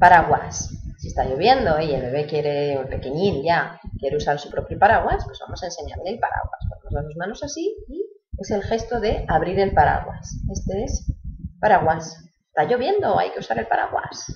paraguas. Si está lloviendo y el bebé quiere, o el pequeñín ya, quiere usar su propio paraguas, pues vamos a enseñarle el paraguas. Ponemos las manos así y es el gesto de abrir el paraguas. Este es paraguas. Está lloviendo, hay que usar el paraguas.